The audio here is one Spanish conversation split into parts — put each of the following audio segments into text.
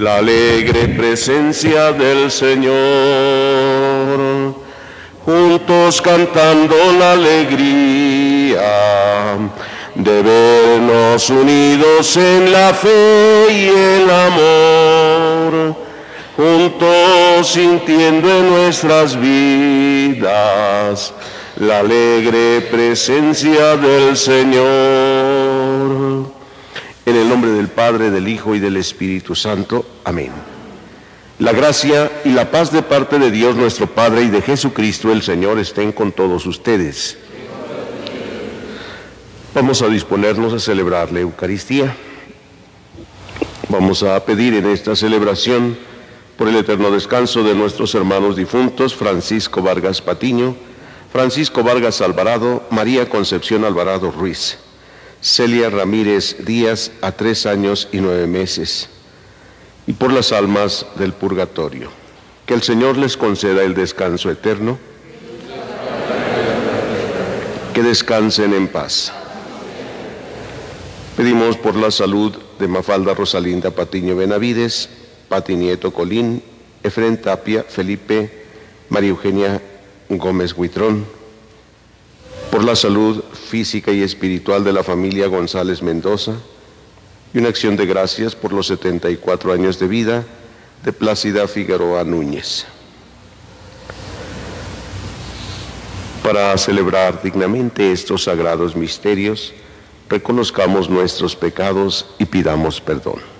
la alegre presencia del Señor. Juntos cantando la alegría de vernos unidos en la fe y el amor, juntos sintiendo en nuestras vidas la alegre presencia del Señor. En el nombre del Padre, del Hijo y del Espíritu Santo. Amén. La gracia y la paz de parte de Dios nuestro Padre y de Jesucristo el Señor estén con todos ustedes. Vamos a disponernos a celebrar la Eucaristía. Vamos a pedir en esta celebración por el eterno descanso de nuestros hermanos difuntos Francisco Vargas Patiño, Francisco Vargas Alvarado, María Concepción Alvarado Ruiz, Celia Ramírez Díaz a tres años y nueve meses, y por las almas del purgatorio. Que el Señor les conceda el descanso eterno, que descansen en paz. Pedimos por la salud de Mafalda Rosalinda Patiño Benavides, Pati Nieto Colín, Efren Tapia, Felipe, María Eugenia Gómez Huitrón, por la salud física y espiritual de la familia González Mendoza y una acción de gracias por los 74 años de vida de Plácida Figueroa Núñez. Para celebrar dignamente estos sagrados misterios, reconozcamos nuestros pecados y pidamos perdón.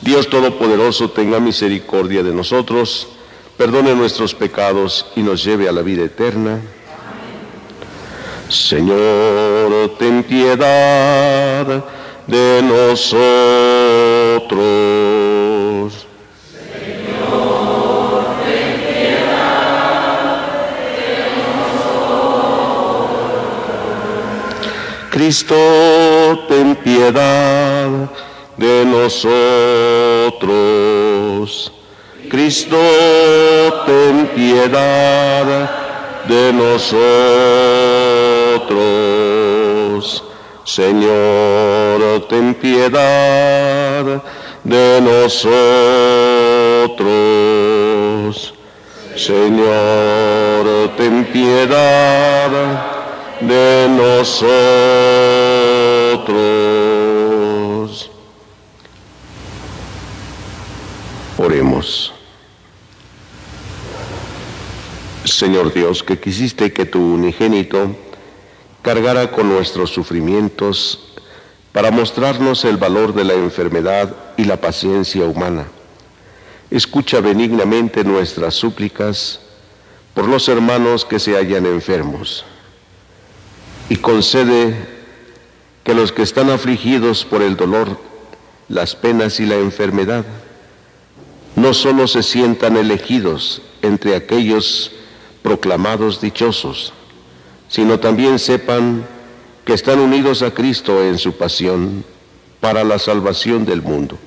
Dios Todopoderoso tenga misericordia de nosotros, perdone nuestros pecados y nos lleve a la vida eterna. Señor, ten piedad de nosotros. Señor, ten piedad de nosotros. Cristo, ten piedad de nosotros. Cristo, ten piedad de nosotros. Señor, ten piedad de nosotros. Señor, ten piedad de nosotros. Señor Dios, que quisiste que tu unigénito cargara con nuestros sufrimientos para mostrarnos el valor de la enfermedad y la paciencia humana. Escucha benignamente nuestras súplicas por los hermanos que se hallan enfermos y concede que los que están afligidos por el dolor, las penas y la enfermedad, no solo se sientan elegidos entre aquellos proclamados dichosos, sino también sepan que están unidos a Cristo en su pasión para la salvación del mundo.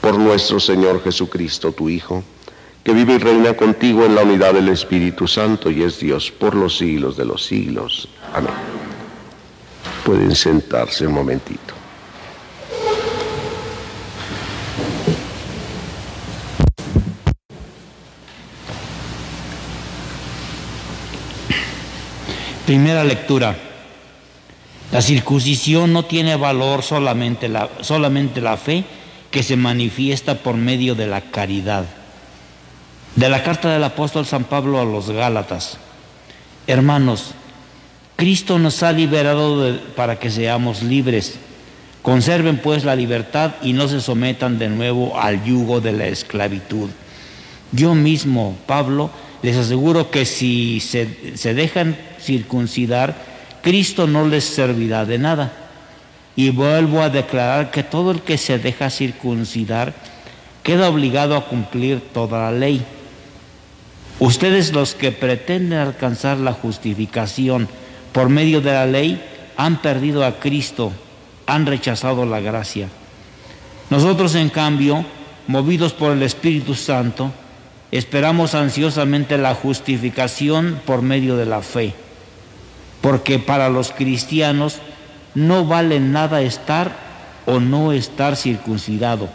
Por nuestro Señor Jesucristo, tu Hijo, que vive y reina contigo en la unidad del Espíritu Santo y es Dios por los siglos de los siglos. Amén. Pueden sentarse un momentito. Primera lectura. La circuncisión no tiene valor solamente la, solamente la fe que se manifiesta por medio de la caridad. De la carta del apóstol San Pablo a los Gálatas. Hermanos, Cristo nos ha liberado para que seamos libres. Conserven pues la libertad y no se sometan de nuevo al yugo de la esclavitud. Yo mismo, Pablo, les aseguro que si se, se dejan circuncidar, Cristo no les servirá de nada. Y vuelvo a declarar que todo el que se deja circuncidar queda obligado a cumplir toda la ley. Ustedes los que pretenden alcanzar la justificación por medio de la ley han perdido a Cristo, han rechazado la gracia. Nosotros, en cambio, movidos por el Espíritu Santo, esperamos ansiosamente la justificación por medio de la fe, porque para los cristianos no vale nada estar o no estar circuncidado.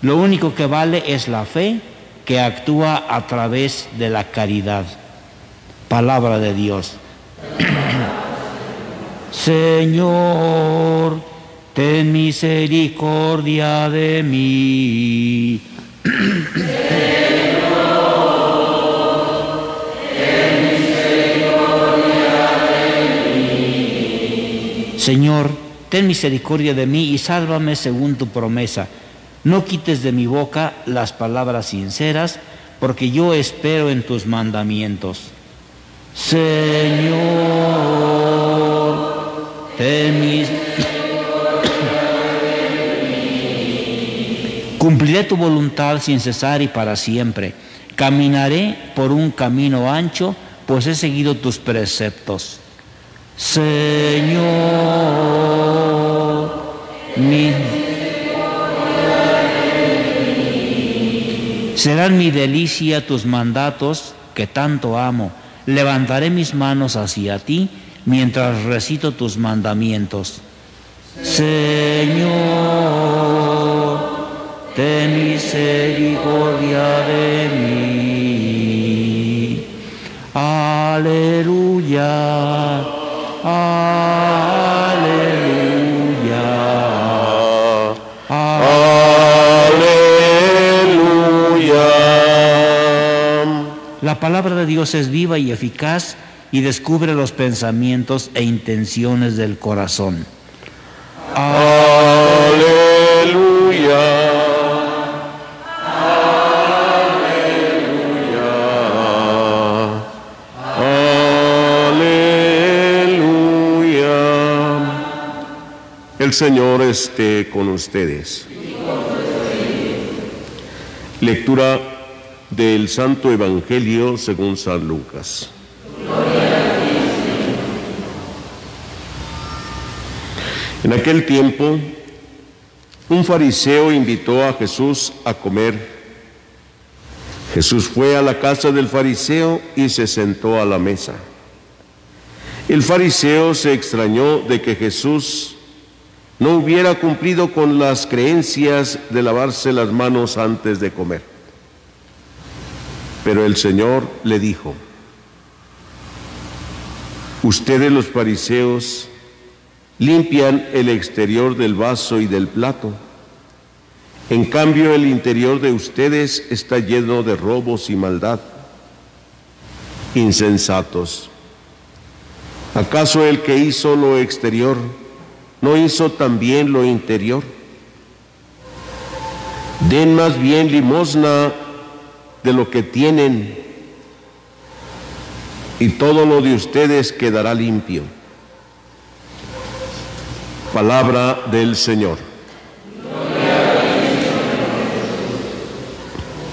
Lo único que vale es la fe que actúa a través de la caridad. Palabra de Dios. Señor, ten misericordia de mí. Ten misericordia de mí y sálvame según tu promesa. No quites de mi boca las palabras sinceras, porque yo espero en tus mandamientos. Señor, ten misericordia. Cumpliré tu voluntad sin cesar y para siempre. Caminaré por un camino ancho, pues he seguido tus preceptos. Señor, mi... serán mi delicia tus mandatos que tanto amo. Levantaré mis manos hacia ti mientras recito tus mandamientos. Señor, ten misericordia de mí. Aleluya. Aleluya. Dios es viva y eficaz y descubre los pensamientos e intenciones del corazón. Aleluya. El Señor esté con ustedes. Lectura del Santo Evangelio según San Lucas. En aquel tiempo, un fariseo invitó a Jesús a comer. Jesús fue a la casa del fariseo y se sentó a la mesa. El fariseo se extrañó de que Jesús no hubiera cumplido con las creencias de lavarse las manos antes de comer. Pero el Señor le dijo, ustedes los fariseos limpian el exterior del vaso y del plato, en cambio el interior de ustedes está lleno de robos y maldad. Insensatos. ¿Acaso el que hizo lo exterior ¿no hizo también lo interior? Den más bien limosna de lo que tienen y todo lo de ustedes quedará limpio. Palabra del Señor.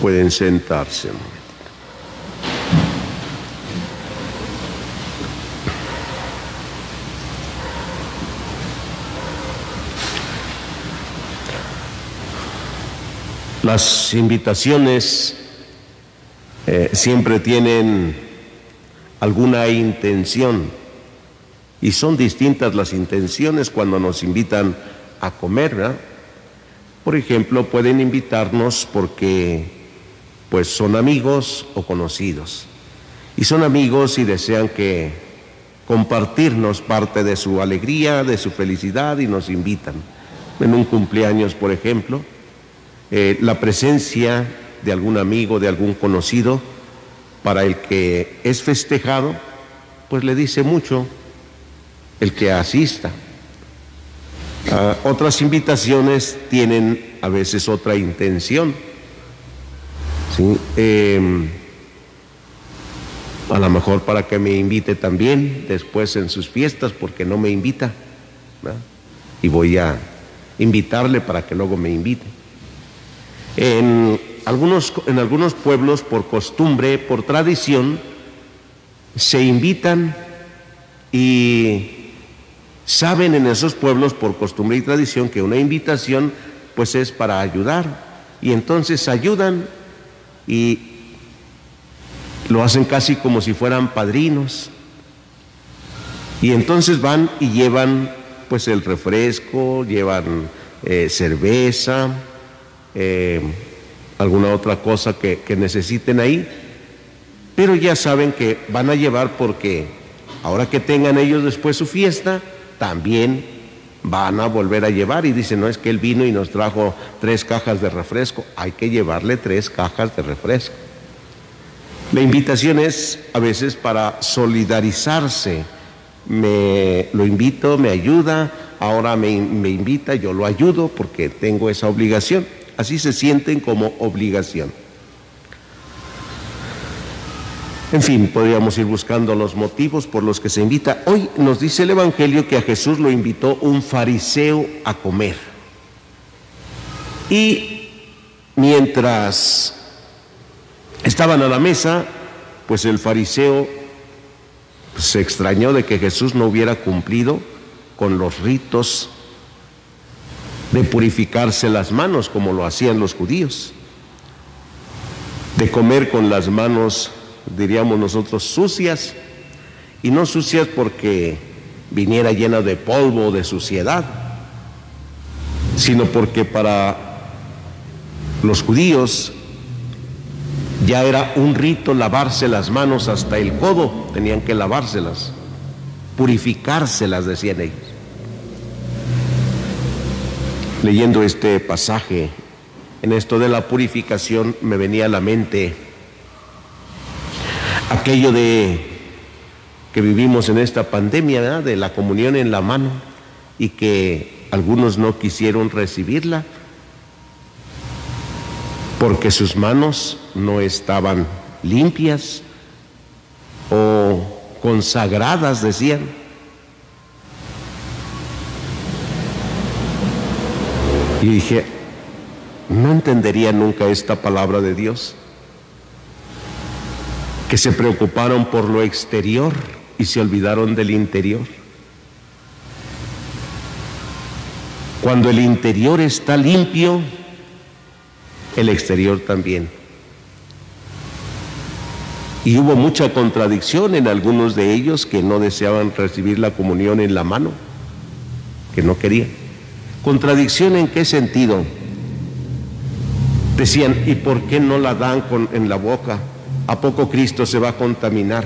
Pueden sentarse. Las invitaciones eh, siempre tienen alguna intención y son distintas las intenciones cuando nos invitan a comer. Por ejemplo, pueden invitarnos porque pues son amigos o conocidos y son amigos y desean que compartirnos parte de su alegría, de su felicidad y nos invitan. En un cumpleaños, por ejemplo, eh, la presencia de algún amigo, de algún conocido, para el que es festejado, pues le dice mucho el que asista. Ah, otras invitaciones tienen a veces otra intención. Em, A lo mejor para que me invite también después en sus fiestas, porque no me invita. Y voy a invitarle para que luego me invite. En en algunos pueblos, por costumbre, por tradición, se invitan y saben en esos pueblos, por costumbre y tradición, que una invitación pues es para ayudar. Y entonces ayudan y lo hacen casi como si fueran padrinos. Y entonces van y llevan pues el refresco, llevan eh, cerveza, eh, alguna otra cosa que, necesiten ahí, pero ya saben que van a llevar porque ahora que tengan ellos después su fiesta, también van a volver a llevar y dicen, no es que él vino y nos trajo tres cajas de refresco, hay que llevarle tres cajas de refresco. La invitación es a veces para solidarizarse. Me lo invito, me ayuda, ahora me, me invita, yo lo ayudo porque tengo esa obligación. Así se sienten como obligación. En fin, podríamos ir buscando los motivos por los que se invita. Hoy nos dice el Evangelio que a Jesús lo invitó un fariseo a comer. Y mientras estaban a la mesa, pues el fariseo se extrañó de que Jesús no hubiera cumplido con los ritos de purificarse las manos como lo hacían los judíos, de comer con las manos diríamos nosotros, sucias, y no sucias porque viniera llena de polvo, de suciedad, sino porque para los judíos ya era un rito lavarse las manos hasta el codo, tenían que lavárselas, purificárselas, decían ellos. Leyendo este pasaje, en esto de la purificación me venía a la mente aquello de que vivimos en esta pandemia, de la comunión en la mano y que algunos no quisieron recibirla porque sus manos no estaban limpias o consagradas, decían. Y dije, no entendería nunca esta palabra de Dios que se preocuparon por lo exterior y se olvidaron del interior. Cuando el interior está limpio, el exterior también. Y hubo mucha contradicción en algunos de ellos que no deseaban recibir la comunión en la mano, que no querían. ¿Contradicción en qué sentido? Decían, ¿y por qué no la dan con, en la boca? ¿A poco Cristo se va a contaminar?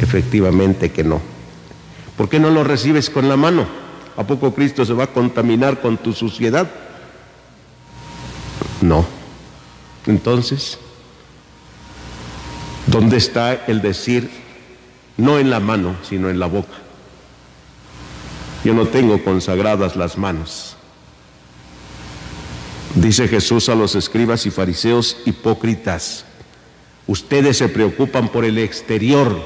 Efectivamente que no. ¿Por qué no lo recibes con la mano? ¿A poco Cristo se va a contaminar con tu suciedad? No. Entonces, ¿dónde está el decir no en la mano, sino en la boca? Yo no tengo consagradas las manos. Dice Jesús a los escribas y fariseos hipócritas. Ustedes se preocupan por el exterior,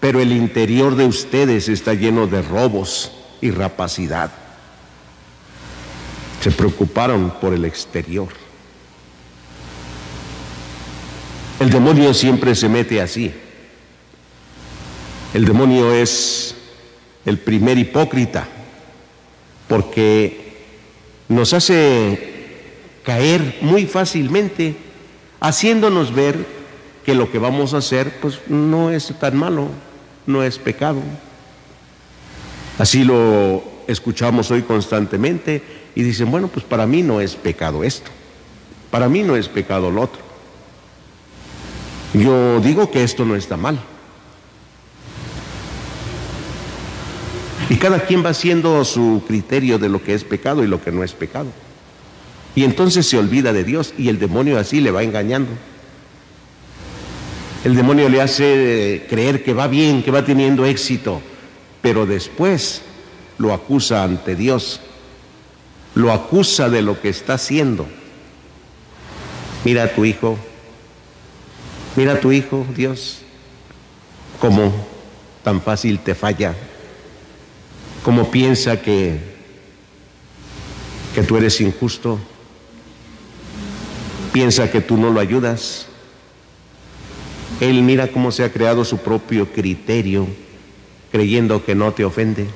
pero el interior de ustedes está lleno de robos y rapacidad. Se preocuparon por el exterior. El demonio siempre se mete así. El demonio es el primer hipócrita porque nos hace caer muy fácilmente haciéndonos ver que lo que vamos a hacer pues no es tan malo, no es pecado. Así lo escuchamos hoy constantemente y dicen, bueno, pues para mí no es pecado esto, para mí no es pecado lo otro. Yo digo que esto no está mal. Cada quien va haciendo su criterio de lo que es pecado y lo que no es pecado. Y entonces se olvida de Dios y el demonio así le va engañando. El demonio le hace creer que va bien, que va teniendo éxito, pero después lo acusa ante Dios, lo acusa de lo que está haciendo. Mira a tu hijo, mira a tu hijo, Dios, cómo tan fácil te falla, cómo piensa que, que tú eres injusto, piensa que tú no lo ayudas. Él mira cómo se ha creado su propio criterio, creyendo que no te ofende.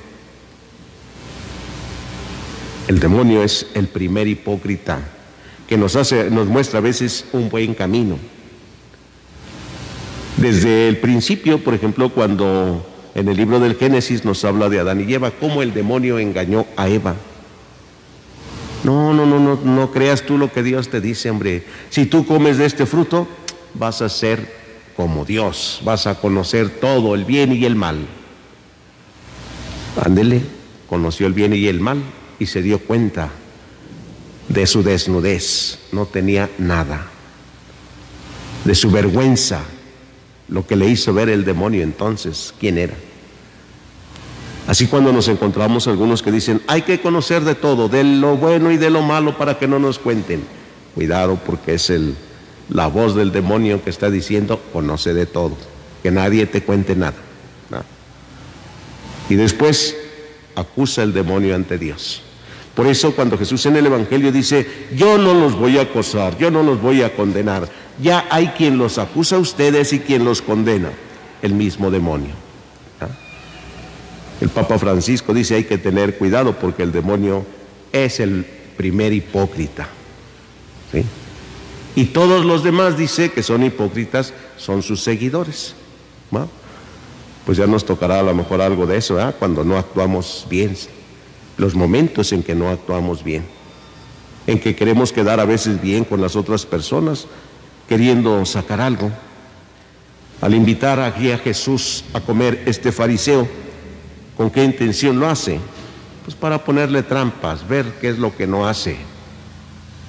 El demonio es el primer hipócrita que nos hace, nos muestra a veces un buen camino. Desde el principio, por ejemplo, cuando en el libro del Génesis nos habla de Adán y Eva, cómo el demonio engañó a Eva. No, no, no, no, no creas tú lo que Dios te dice, hombre. Si tú comes de este fruto, vas a ser como Dios, vas a conocer todo, el bien y el mal. Ándele, conoció el bien y el mal y se dio cuenta de su desnudez, no tenía nada, de su vergüenza, lo que le hizo ver el demonio entonces, quién era. Así cuando nos encontramos algunos que dicen, hay que conocer de todo, de lo bueno y de lo malo para que no nos cuenten. Cuidado porque es el, la voz del demonio que está diciendo, conoce de todo, que nadie te cuente nada. Y después acusa el demonio ante Dios. Por eso cuando Jesús en el Evangelio dice, yo no los voy a acosar, yo no los voy a condenar, ya hay quien los acusa a ustedes y quien los condena, el mismo demonio. El Papa Francisco dice hay que tener cuidado porque el demonio es el primer hipócrita. Y todos los demás dice que son hipócritas, son sus seguidores. Pues ya nos tocará a lo mejor algo de eso, cuando no actuamos bien, los momentos en que no actuamos bien, en que queremos quedar a veces bien con las otras personas, queriendo sacar algo. Al invitar aquí a Jesús a comer este fariseo, ¿con qué intención lo hace? Pues para ponerle trampas, ver qué es lo que no hace,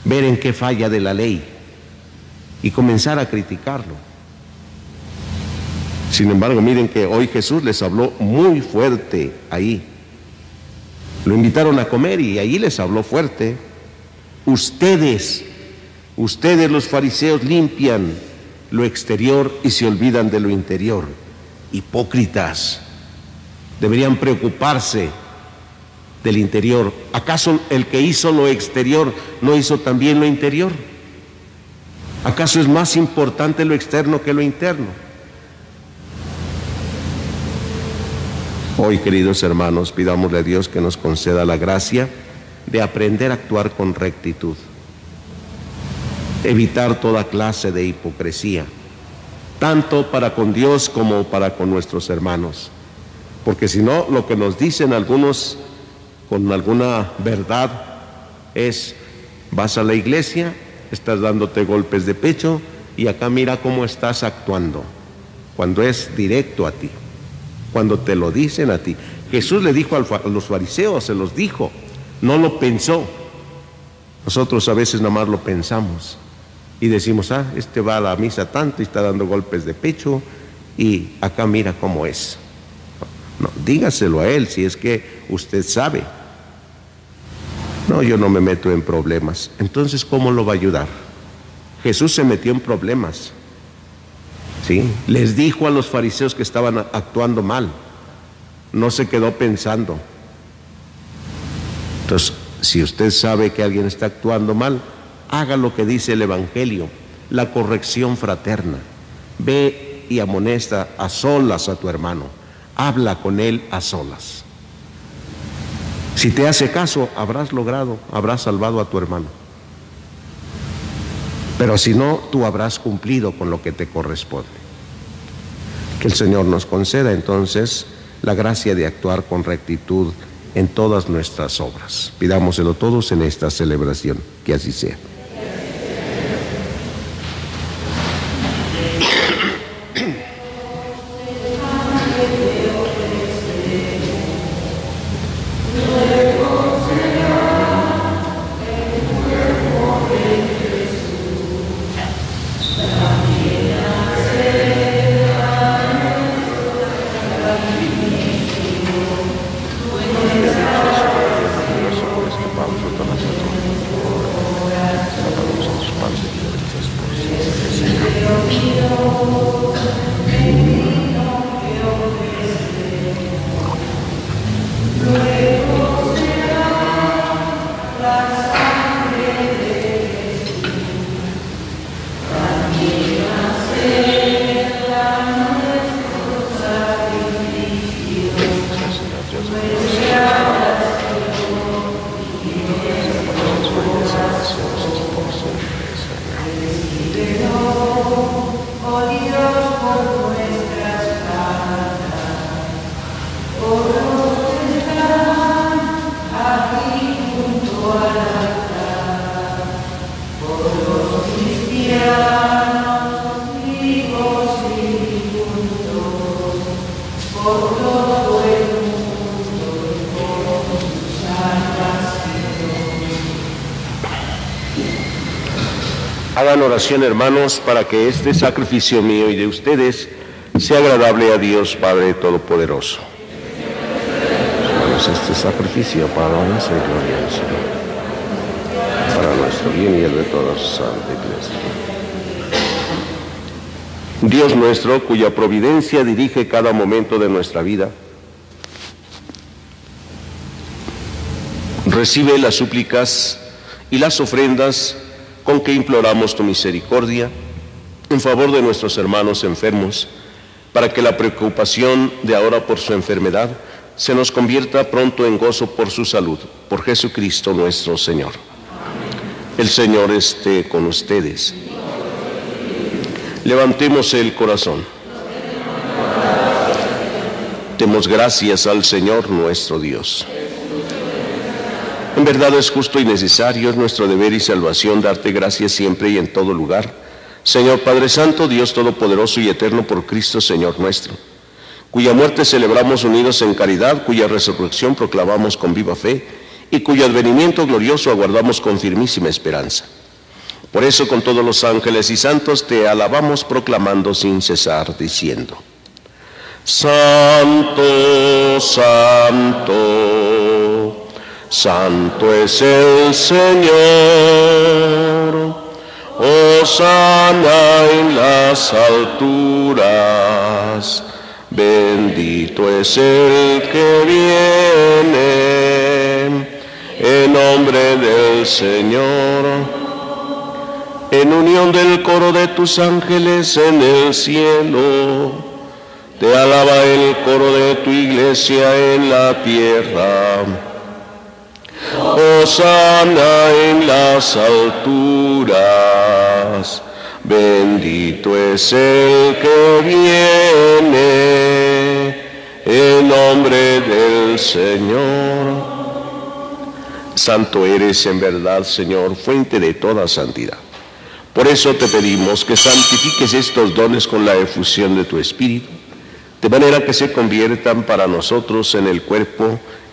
ver en qué falla de la ley y comenzar a criticarlo. Sin embargo, miren que hoy Jesús les habló muy fuerte ahí. Lo invitaron a comer y ahí les habló fuerte. Ustedes Ustedes los fariseos limpian lo exterior y se olvidan de lo interior. Hipócritas. Deberían preocuparse del interior. ¿Acaso el que hizo lo exterior no hizo también lo interior? ¿Acaso es más importante lo externo que lo interno? Hoy, queridos hermanos, pidámosle a Dios que nos conceda la gracia de aprender a actuar con rectitud evitar toda clase de hipocresía, tanto para con Dios como para con nuestros hermanos. Porque si no, lo que nos dicen algunos con alguna verdad es, vas a la iglesia, estás dándote golpes de pecho y acá mira cómo estás actuando, cuando es directo a ti, cuando te lo dicen a ti. Jesús le dijo a los fariseos, se los dijo, no lo pensó. Nosotros a veces nomás lo pensamos y decimos, ah, este va a la misa tanto y está dando golpes de pecho y acá mira cómo es. No, dígaselo a él si es que usted sabe. No, yo no me meto en problemas. Entonces, ¿cómo lo va a ayudar? Jesús se metió en problemas. ¿Sí? Les dijo a los fariseos que estaban actuando mal. No se quedó pensando. Entonces, si usted sabe que alguien está actuando mal, haga lo que dice el Evangelio, la corrección fraterna. Ve y amonesta a solas a tu hermano. Habla con él a solas. Si te hace caso, habrás logrado, habrás salvado a tu hermano. Pero si no, tú habrás cumplido con lo que te corresponde. Que el Señor nos conceda entonces la gracia de actuar con rectitud en todas nuestras obras. Pidámoselo todos en esta celebración. Que así sea. I'm sorta. Hermanos, para que este sacrificio mío y de ustedes sea agradable a Dios Padre Todopoderoso. Hermanos, este sacrificio para la gloria del Señor, para nuestro bien y el de toda su santa iglesia. Dios nuestro, cuya providencia dirige cada momento de nuestra vida, recibe las súplicas y las ofrendas con que imploramos tu misericordia en favor de nuestros hermanos enfermos, para que la preocupación de ahora por su enfermedad se nos convierta pronto en gozo por su salud, por Jesucristo nuestro Señor. El Señor esté con ustedes. Levantemos el corazón. Demos gracias al Señor nuestro Dios. En verdad es justo y necesario, es nuestro deber y salvación darte gracias siempre y en todo lugar. Señor Padre Santo, Dios Todopoderoso y Eterno por Cristo, Señor nuestro, cuya muerte celebramos unidos en caridad, cuya resurrección proclamamos con viva fe y cuyo advenimiento glorioso aguardamos con firmísima esperanza. Por eso con todos los ángeles y santos te alabamos proclamando sin cesar, diciendo, Santo, Santo Santo es el Señor, sana en las alturas, bendito es el que viene. En nombre del Señor. En unión del coro de tus ángeles en el cielo, te alaba el coro de tu iglesia en la tierra sana en las alturas, bendito es el que viene en nombre del Señor. Santo eres en verdad, Señor, fuente de toda santidad. Por eso te pedimos que santifiques estos dones con la efusión de tu Espíritu, de manera que se conviertan para nosotros en el cuerpo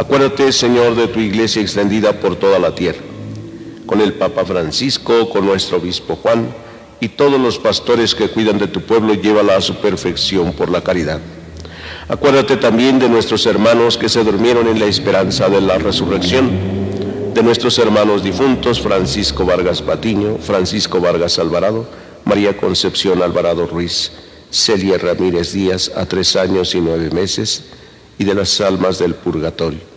Acuérdate, Señor, de tu iglesia extendida por toda la tierra, con el Papa Francisco, con nuestro obispo Juan y todos los pastores que cuidan de tu pueblo, llévala a su perfección por la caridad. Acuérdate también de nuestros hermanos que se durmieron en la esperanza de la resurrección, de nuestros hermanos difuntos, Francisco Vargas Patiño, Francisco Vargas Alvarado, María Concepción Alvarado Ruiz, Celia Ramírez Díaz, a tres años y nueve meses, y de las almas del purgatorio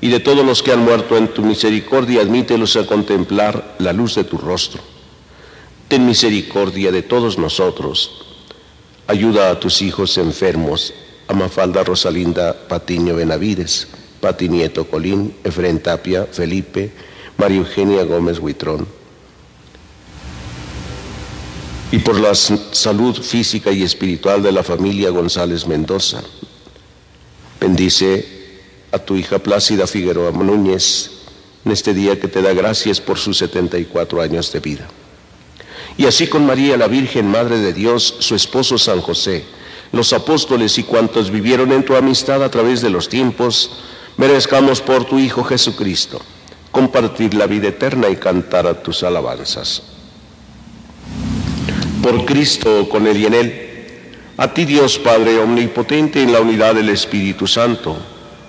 y de todos los que han muerto en tu misericordia, admítelos a contemplar la luz de tu rostro. Ten misericordia de todos nosotros, Ayuda a tus hijos enfermos, a Mafalda Rosalinda Patiño Benavides, Pati Nieto Colín, Efren Tapia, Felipe, María Eugenia Gómez Huitrón. Y por la salud física y espiritual de la familia González Mendoza. Bendice a tu hija Plácida Figueroa Núñez en este día que te da gracias por sus 74 años de vida. Y así con María la Virgen, Madre de Dios, su esposo San José, los apóstoles y cuantos vivieron en tu amistad a través de los tiempos, merezcamos por tu Hijo Jesucristo compartir la vida eterna y cantar a tus alabanzas. Por Cristo, con Él y en Él, a ti Dios Padre Omnipotente en la unidad del Espíritu Santo,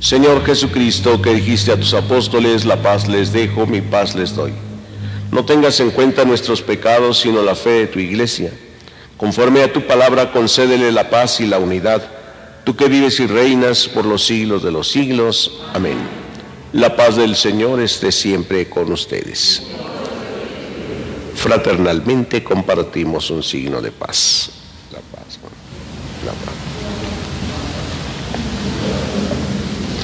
Señor Jesucristo, que dijiste a tus apóstoles, la paz les dejo, mi paz les doy. No tengas en cuenta nuestros pecados, sino la fe de tu iglesia. Conforme a tu palabra, concédele la paz y la unidad. Tú que vives y reinas por los siglos de los siglos. Amén. La paz del Señor esté siempre con ustedes. Fraternalmente compartimos un signo de paz. La paz. La paz.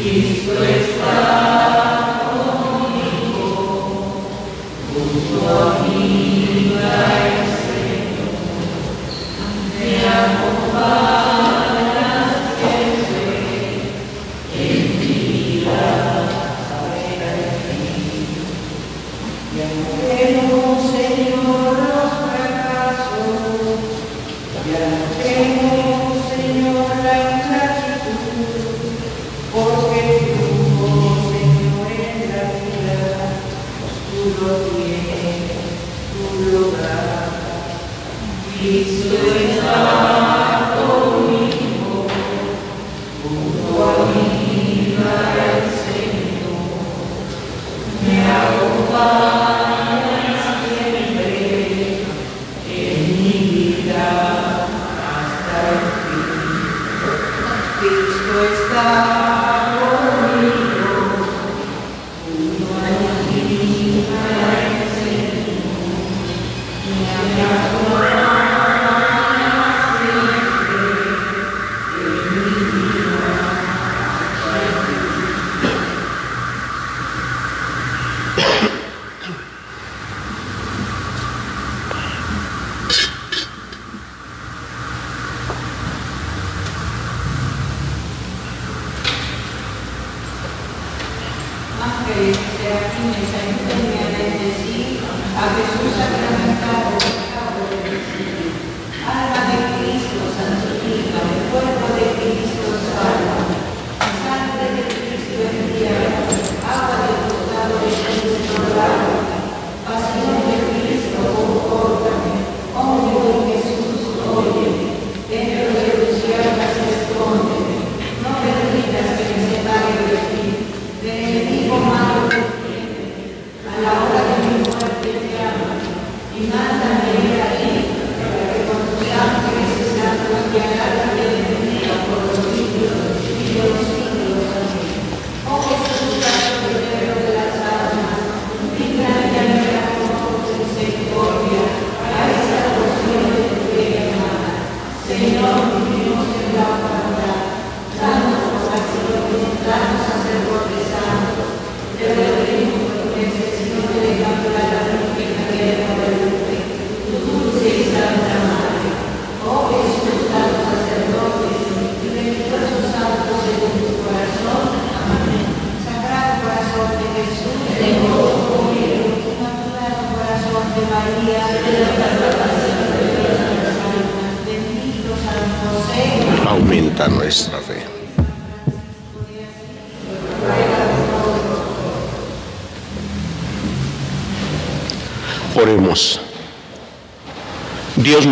Cristo está conmigo, junto a.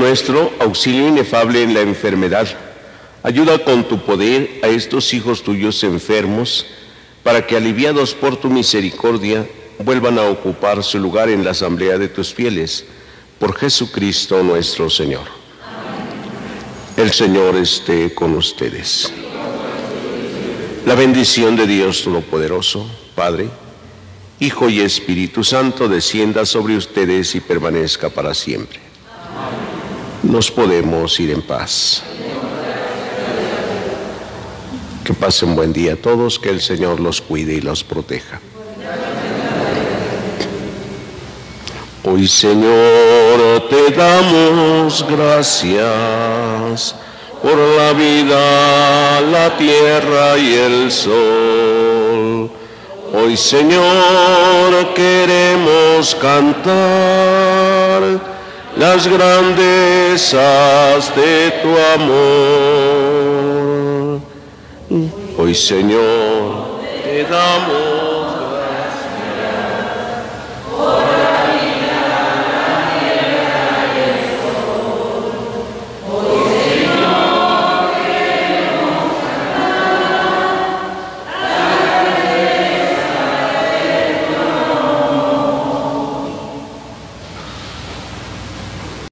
nuestro, auxilio inefable en la enfermedad, ayuda con tu poder a estos hijos tuyos enfermos, para que aliviados por tu misericordia vuelvan a ocupar su lugar en la asamblea de tus fieles, por Jesucristo nuestro Señor. El Señor esté con ustedes. La bendición de Dios Todopoderoso, Padre, Hijo y Espíritu Santo, descienda sobre ustedes y permanezca para siempre. Nos podemos ir en paz. Que pasen buen día a todos, que el Señor los cuide y los proteja. Hoy Señor te damos gracias por la vida, la tierra y el sol. Hoy Señor queremos cantar las grandezas de tu amor. Hoy Señor te damos